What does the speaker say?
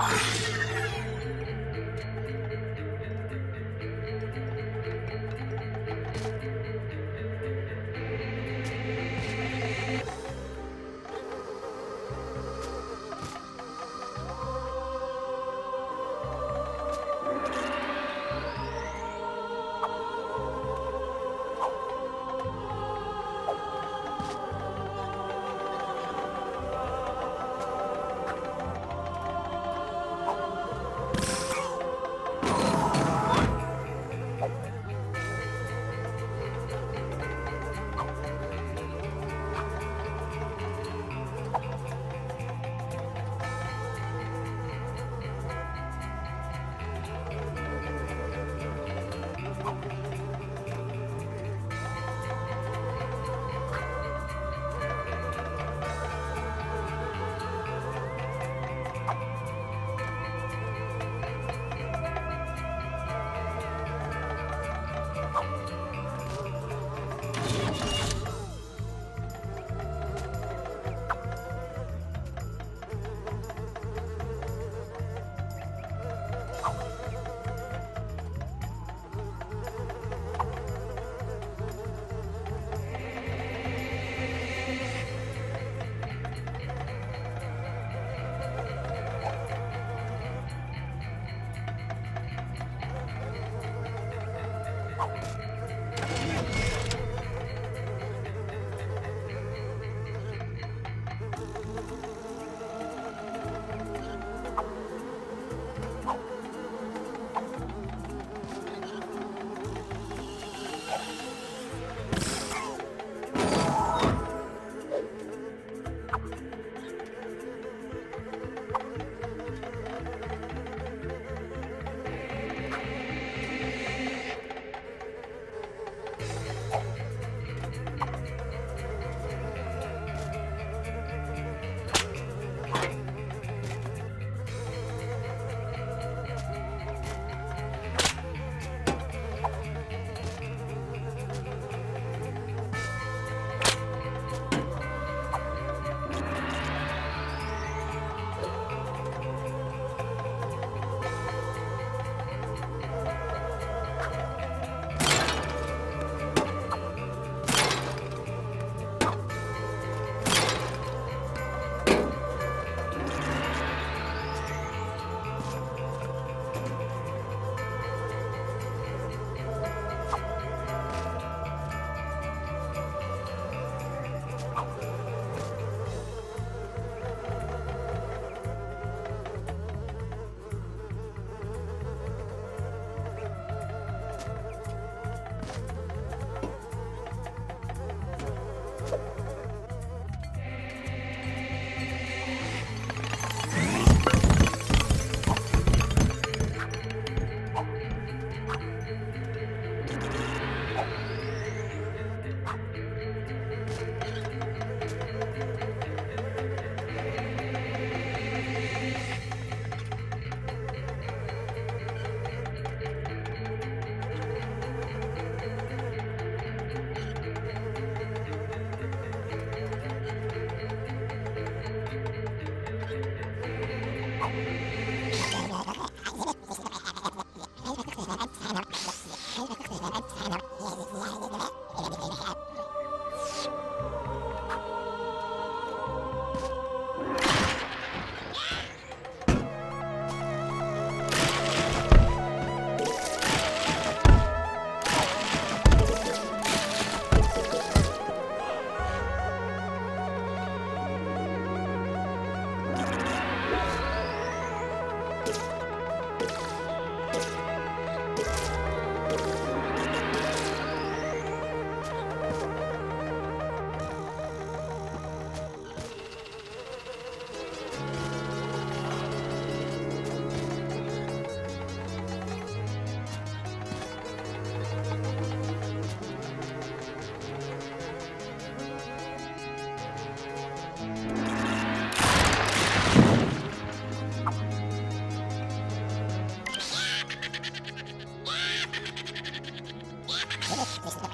Oh. Cristo.